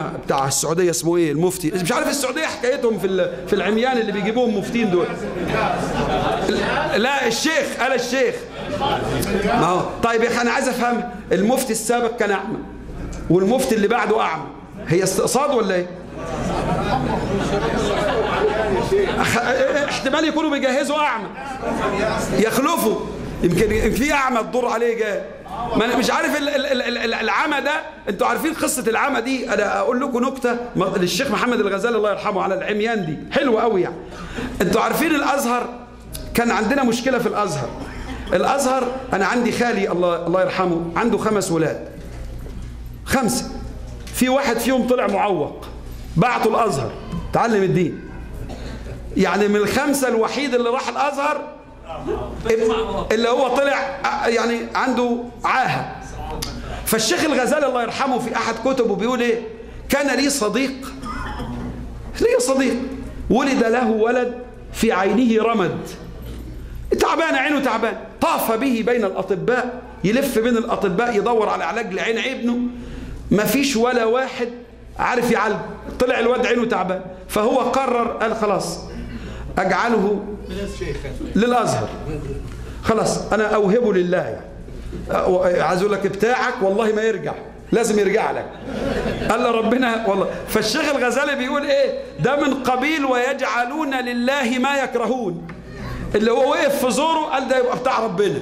بتاع السعودية اسمه إيه؟ المفتي. مش عارف السعودية حكايتهم في في العميان اللي بيجيبوهم مفتين دول. لا الشيخ قال الشيخ. ما هو. طيب يا أخي أنا عايز أفهم المفتي السابق كان أعمى والمفتي اللي بعده أعمى هي استقصاد ولا إيه؟ احتمال يكونوا بيجهزوا أعمى. يخلفوا. يمكن في أعمى تضر عليه جاي ما أنا مش عارف ال- ال- ال- ال- العمى ده. أنتوا عارفين قصة العمى دي؟ أنا أقول لكم نكتة للشيخ محمد الغزالي الله يرحمه على العميان دي. حلوة قوي يعني. أنتوا عارفين الأزهر؟ كان عندنا مشكلة في الأزهر. الأزهر أنا عندي خالي الله الله يرحمه عنده خمس ولاد. خمسة. في واحد فيهم طلع معوق. بعته الأزهر. تعلم الدين. يعني من الخمسة الوحيد اللي راح الأزهر اللي هو طلع يعني عنده عاهة. فالشيخ الغزالي الله يرحمه في أحد كتبه بيقول إيه؟ كان لي صديق لي صديق. ولد له ولد في عينه رمد. تعبان عينه تعبان. طاف به بين الأطباء يلف بين الأطباء يدور على علاج لعين ابنه. ما فيش ولا واحد عارف يعالجه طلع الواد عينه تعبان. فهو قرر قال خلاص أجعله للأزهر. خلاص أنا أوهبه لله. عايز أقول لك بتاعك والله ما يرجع لازم يرجع لك. قال له ربنا والله. فالشيخ الغزالي بيقول إيه؟ ده من قبيل ويجعلون لله ما يكرهون. اللي هو وقف في زوره قال ده يبقى بتاع ربنا.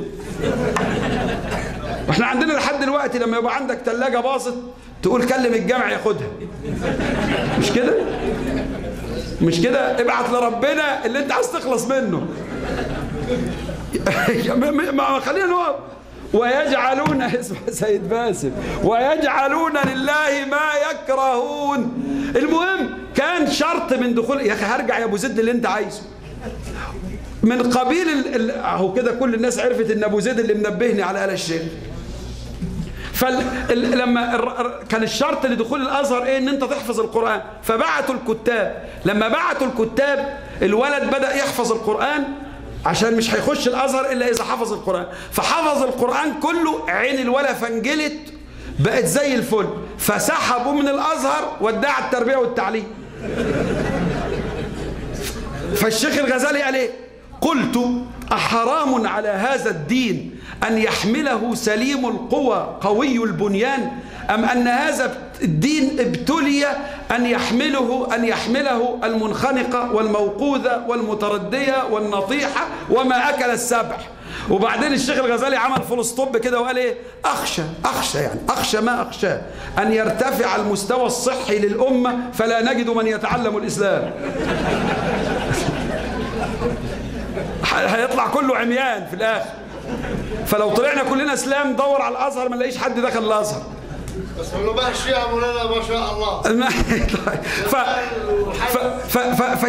وإحنا عندنا لحد دلوقتي لما يبقى عندك ثلاجه باظت تقول كلم الجامع ياخدها. مش كده؟ مش كده؟ ابعت لربنا اللي انت عايز تخلص منه. ما- خلينا نقف. ويجعلون اسمع سيد باسم. ويجعلون لله ما يكرهون. المهم كان شرط من دخول يا أخي هرجع يا أبو زيد اللي انت عايزه. من قبيل ال- أهو كده كل الناس عرفت إن أبو زيد اللي منبهني على آل الشيخ. فلما كان الشرط لدخول الأزهر إيه؟ إن أنت تحفظ القرآن. فبعتوا الكتاب. لما بعتوا الكتاب الولد بدأ يحفظ القرآن عشان مش هيخش الأزهر إلا إذا حفظ القرآن. فحفظ القرآن كله عين الولد فانجلت بقت زي الفل. فسحبوا من الأزهر ودع التربية والتعليم. فالشيخ الغزالي قال إيه؟ قلت أحرام على هذا الدين أن يحمله سليم القوى قوي البنيان؟ أم أن هذا الدين ابتلي أن يحمله أن يحمله المنخنقة والموقوذة والمتردية والنطيحة وما أكل السبع وبعدين الشيخ الغزالي عمل full stop كده وقال إيه؟ أخشى أخشى يعني أخشى ما اخشى أن يرتفع المستوى الصحي للأمة فلا نجد من يتعلم الإسلام. هيطلع كله عميان في الآخر. فلو طلعنا كلنا اسلام دور على الازهر ما نلاقيش حد دخل الازهر. بس علماء الشيعة مولانا ما شاء الله. ف ف ف ف ف